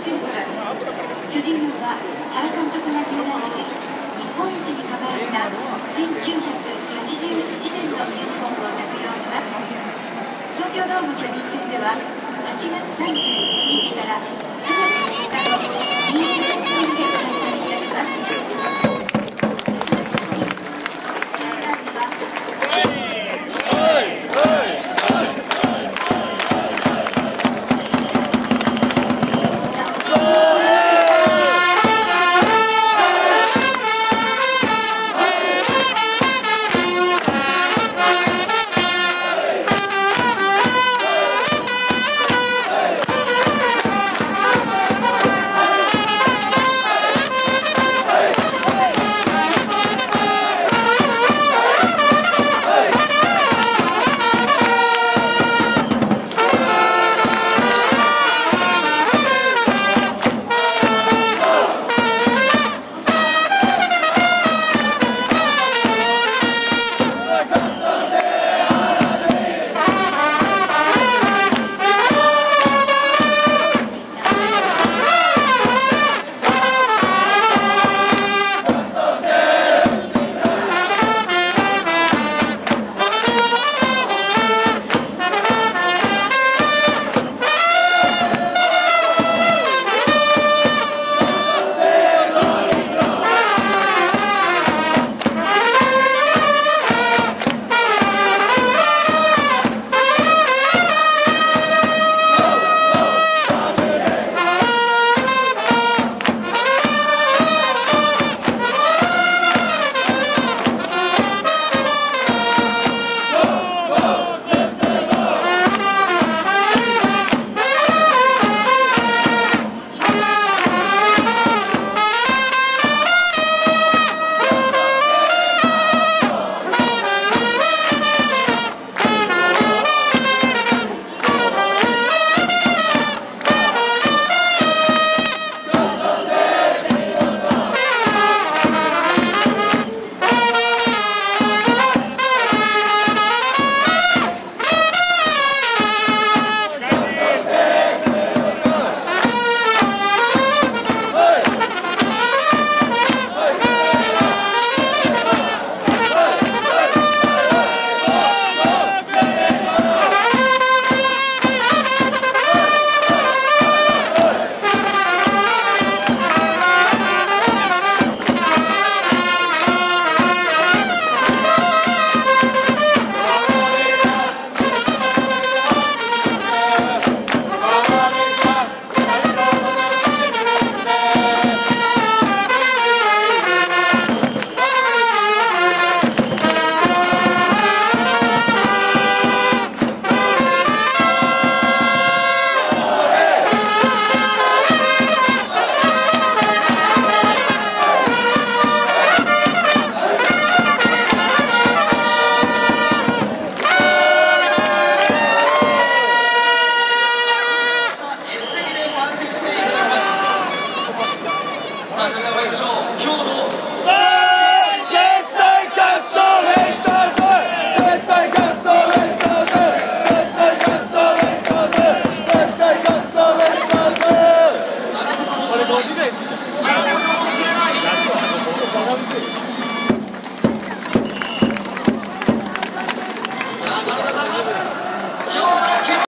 セントラル。巨人軍は原監督が入団し日本一に輝いた1981年のユニフォームを着用します。東京ドーム巨人戦では8月31日から9月2日の DNA 戦で開催